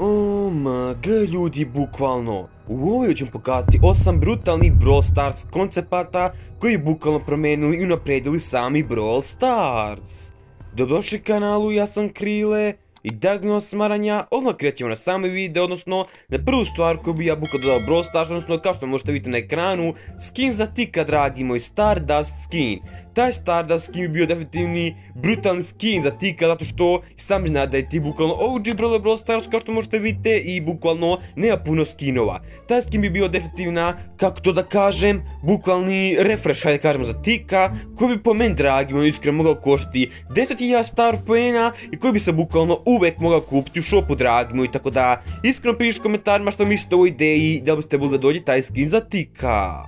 Oh my god, ljudi, bukvalno. U ovoj ću pokazati 8 brutalnih Brawl Stars koncepata koji bukvalno promijenili i unaprijedili sami Brawl Stars. Dobrodošli kanalu, ja sam Krile i Dagno Smaranja, odmah krećemo na sami video, odnosno na prvu stvar koju bi ja bukvalno dodao Brawl Stars, odnosno kao što možete vidjeti na ekranu, skin za tika dragi moj Stardust skin. Taj Stardust skin bi bio definitivni brutalni skin za tika zato što sam zna da je ti bukvalno OG Brawler Brawl Stars kao što možete vidjeti i bukvalno nema puno skinova. Taj skin bi bio definitivna, kako to da kažem, bukvalni refresh, hajde kažemo za tika, koji bi po meni dragi moj iskreno mogao koštiti 10.000 star poena i koji bi se bukvalno uvek mogao kupiti u shopu dragi moj, tako da iskreno pišite komentarima što mislite o ideji, da biste bili da dođe taj skin za tika.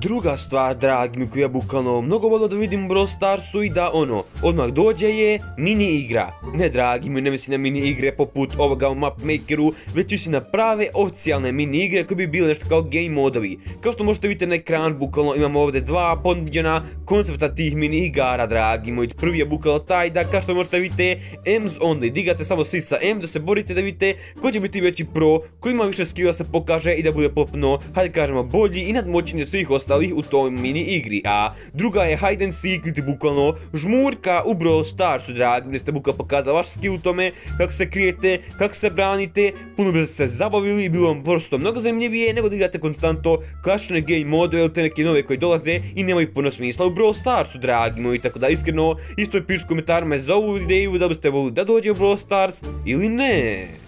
Druga stvar, dragi mi, koju ja bukvalno mnogo volio da vidim u Brawl Starsu i da ono, odmah dođe je mini igra. Ne dragi mi, ne mislim na mini igre poput ovoga u Mapmakeru, već mislim na prave oficijalne mini igre koje bi bile nešto kao game modovi. Kao što možete vidjeti na ekran, bukvalno imamo ovdje dva ponuđena koncepta tih mini igara, dragi moji. Prvi je bukvalno taj da, kao što možete vidjeti, M's only, digate samo svi sa M da se borite da vidite ko će biti veći pro, koji ima više skilla se pokaže i da bude popno, hajde kažemo bolji i nadmoćniji od svih ostalih u toj mini igri, a druga je hide and seek, ili bukvalno žmurka u Brawl Starsu, dragi, gdje ste bukvalno pokazali vaš skill u tome, kako se krijete, kako se branite, puno bi se zabavili i bilo vam prosto mnogo zanimljivije nego da igrate konstanto klasične game mode ili te neke nove koji dolaze i nemaju puno smisla u Brawl Starsu, dragi moji, tako da iskreno isto pišite komentarima za ovu ideju da biste volili da dođe u Brawl Stars ili ne.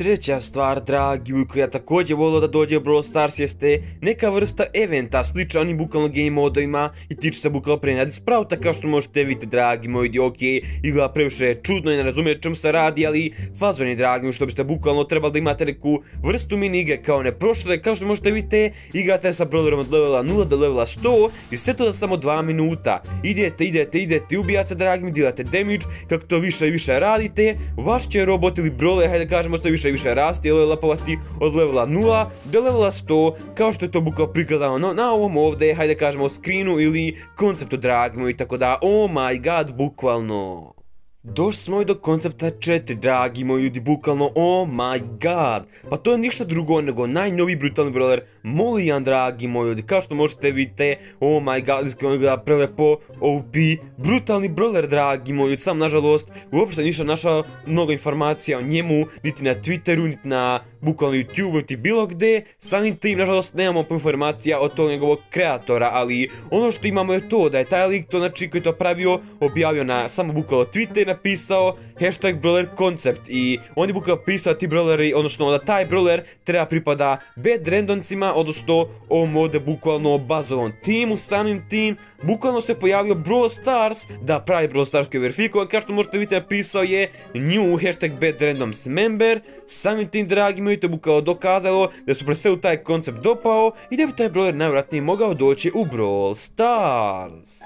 Treća stvar, dragi koja također volio da dođe u Brawl Stars jeste neka vrsta eventa, sličan onim bukvalno game modovima i tiče se bukvalno prenadi sprauta kao što možete vidjeti, dragi moji, ok, izgleda previše čudno i ne razumije čemu se radi, ali fazon je dragi što biste bukvalno trebali da imate neku vrstu mini igre kao ne prošle, kao što možete vidjeti, igrate sa brawlerom od levela 0 do levela 100 i sve to za samo 2 minuta. Idete, idete, idete, ubijate dragi mi, delate damage, kako to više i više radite, vaš će robot ili brawler, hajde kažemo, što više više rasti i levelovati od levela 0 do levela 100 kao što je to bukao prikazano na ovom ovdje, hajde kažemo screenu ili konceptu dragimo i tako da, oh my god, bukvalno. Došli smo i do koncepta 4, dragi moji ljudi, bukvalno, oh my god. Pa to je ništa drugo nego najnoviji brutalni brawler, Molijan, dragi moji ljudi. Kao što možete vidite, oh my god, iskreno gleda prelepo, OP, brutalni brawler, dragi moji ljudi. Sam, nažalost, uopšte ništa našao mnogo informacija o njemu, niti na Twitteru, niti na bukvalno YouTube, niti bilo gde. Samim tim, nažalost, nemamo informacija od tog njegovog kreatora, ali ono što imamo je to, da je taj lik to, znači, koji to pravio, objavio na samo bukvalno Twitter, napisao hashtag brawler koncept i on je bukvalno pisao ti brawleri, odnosno da taj brawler treba pripada bad randomcima, odnosno ovom ovdje bukvalno bazovom timu, samim tim, bukvalno se pojavio Brawl Stars, da pravi Brawl Stars koji je verifikovan, kao što možete vidjeti napisao je new hashtag bad randoms member, samim tim dragi moji to bukvalno dokazalo da su preselu taj koncept dopao i da bi taj brawler najvratnije mogao doći u Brawl Stars.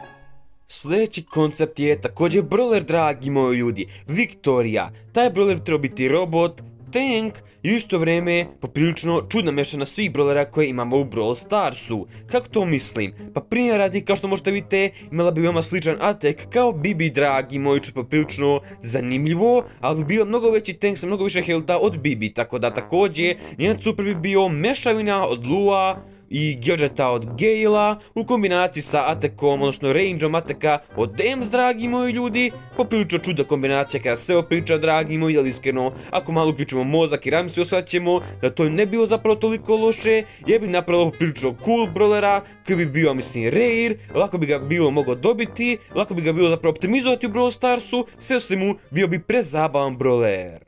Sljedeći koncept je također brawler, dragi moji ljudi, Victoria. Taj brawler bi trebao biti robot, tank i u isto vrijeme poprilično čudna mešana svih brawlera koje imamo u Brawl Starsu. Kako to mislim? Pa primjer radi, kao što možete vidjeti, imala bi veoma sličan attack kao Bibi, dragi moji, što je poprilično zanimljivo, ali bi bio mnogo veći tank sa mnogo više healtha od Bibi, tako da također njen super bi bio mešavina od Lua, i gadgeta od Gale'a u kombinaciji sa atekom, odnosno rangeom ateka od Ems, dragi moji ljudi. Poprilično čuda kombinacija kada se opriča, dragi moji, ali iskreno, ako malo uključimo mozak i ramsi osvaćemo da to ne bilo zapravo toliko loše, je bi napravilo poprilično cool brawlera koji bi bio, mislim, rare, lako bi ga bilo mogo dobiti, lako bi ga bilo zapravo optimizovati u Brawl Starsu, sve osim mu bio bi prezabavan brawler.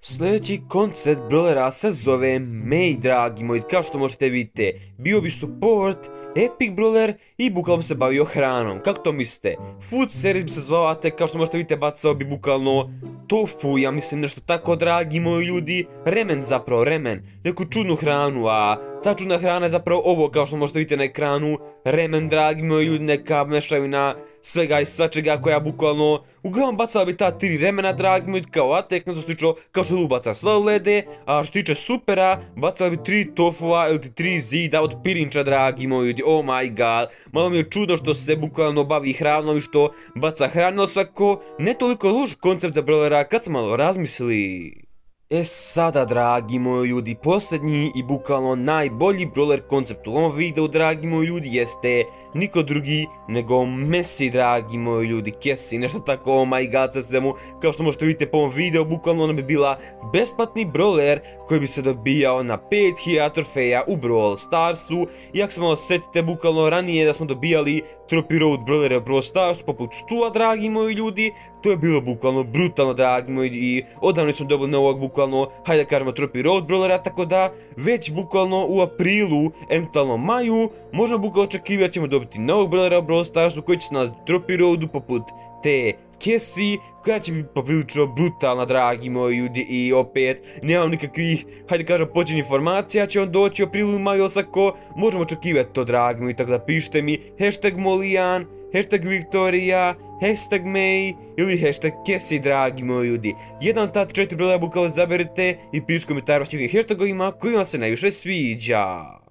Sljedeći koncept brawlera se zove May, dragi moji, kao što možete vidjeti, bio bi support, epic brawler i bukvalno se bavio hranom, kako to mislite? Food series bi se zvao, a te kao što možete vidjeti bacao bi bukvalno tofu, ja mislim nešto tako dragi moji ljudi, remen zapravo, remen, neku čudnu hranu, a ta čudna hrana je zapravo ovo kao što možete vidjeti na ekranu, remen dragi moji ljudi, neka mešavina svega i svačega koja bukvalno uglavnom bacala bi ta tri remena dragi moji kao atek, nešto slično kao što tu baca lede, a što tiče supera, bacala bi tri tofua ili tri zida od pirinča dragi moji ljudi, oh my god, malo mi je čudno što se bukvalno bavi hranom i što baca hranu svako, ne toliko loš koncept za brawlera kad se malo razmisli. E sada, dragi moji ljudi, posljednji i bukvalno najbolji brawler koncept u ovom videu, dragi moji ljudi, jeste niko drugi nego Messi, dragi moji ljudi, Kesi, nešto tako, oh my god, sa svemu, kao što možete vidjeti po ovom videu, bukvalno ona bi bila besplatni brawler koji bi se dobijao na 5000 trofeja u Brawl Starsu, i ako se malo setite, bukvalno ranije da smo dobijali Trophy Road brawlere u Brawl Starsu, poput Stua, dragi moji ljudi, to je bilo bukvalno brutalno, dragi moji, i odavno smo dobili novog bukvalno, hajde da kažemo Trophy Road brawlera, tako da već bukvalno u aprilu, eventualno maju, možemo bukvalno očekivati ćemo dobiti novog brawlera u Brawl Starsu koji će se nalaziti Trophy Roadu poput te Cassie, koja će biti poprilično brutalna, dragi moji ljudi, i opet, nemam nikakvih, hajde kažem, počinje informacija, će on doći u aprilu i maju, ili sako, možemo očekivati to, dragi moji, tako da pišite mi, hashtag Molijan, hashtag Victoria, hashtag May ili hashtag Cassie, dragi moji ljudi. Jedan ta četiri broja bukalo zaberite i pišite komentar vašim hashtagovima koji vam se najviše sviđa.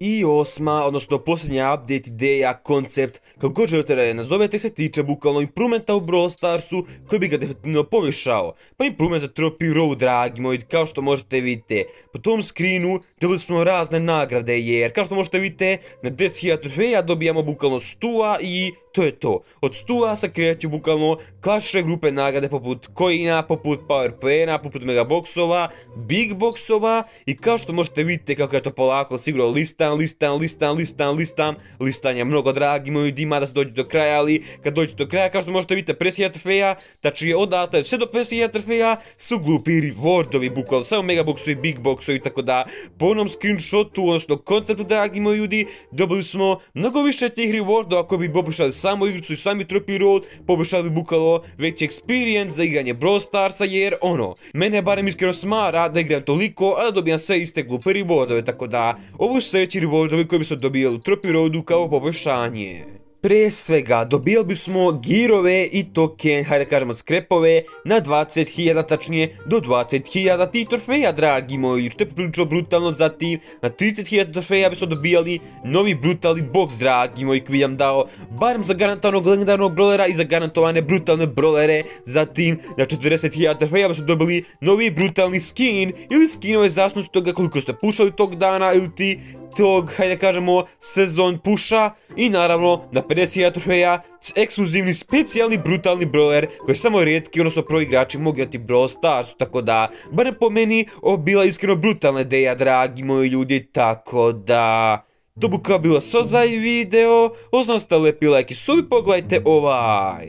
I osma, odnosno posljednja update ideja, koncept, kako god želite da je nazovete, se tiče bukvalno improvementa u Brawl Starsu koji bi ga definitivno povišao. Pa improvement za Trophy Road, dragi moji, kao što možete vidjeti. Po tom screenu dobili smo razne nagrade jer, kao što možete vidjeti, na 10.000 trofeja dobijamo bukvalno stua i to je to. Od stua se kreću bukvalno klasične grupe nagrade poput coina, poput powerpoina, poput megaboxova, big boxova i kao što možete vidjeti kako je to polako sigurno listam, listam, listam, listam, listam, listanje mnogo dragi moji dima da se dođe do kraja, ali kad dođe do kraja kao što možete vidjeti 50.000 trofeja, tači je odatle sve do 50.000 trofeja su glupi rewardovi bukvalno, samo megaboxovi, big boxovi, tako da po onom screenshotu, odnosno konceptu dragi moji ljudi, dobili smo mnogo više tih rewardova koji bi poboljšali samo igricu i sami Trophy Road, poboljšali bi bukalo veći experience za igranje Brawl Starsa jer ono, mene barem iskreno smara da igram toliko, a da dobijam sve iste glupe rewardove, tako da ovo su sljedeći rewardovi koji bi se dobijali u Trophy Roadu kao poboljšanje. Pre svega, dobijali bismo girove i token, hajde kažemo skrepove, na 20.000, tačnije do 20.000 tih trofeja, dragi moji, što je poprilično brutalno, zatim na 30.000 trofeja bismo dobijali novi brutalni box, dragi moji, koji bi dao barem za garantovanog legendarnog brolera i za garantovane brutalne brolere, zatim na 40.000 trofeja bismo dobili novi brutalni skin ili skinove zasnosti toga koliko ste pušali tog dana ili ti tog, hajde kažemo, sezon puša i naravno na 50.000 trofeja ekskluzivni specijalni brutalni brawler koji samo rijetki, odnosno pro igrači mogu imati Brawl Starsu, tako da, barem po meni, ovo bila iskreno brutalna ideja, dragi moji ljudi, tako da... To bi kao bilo svo za i video, ostavite lepi like i subi pogledajte ovaj.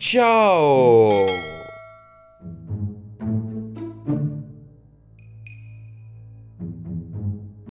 Ćao!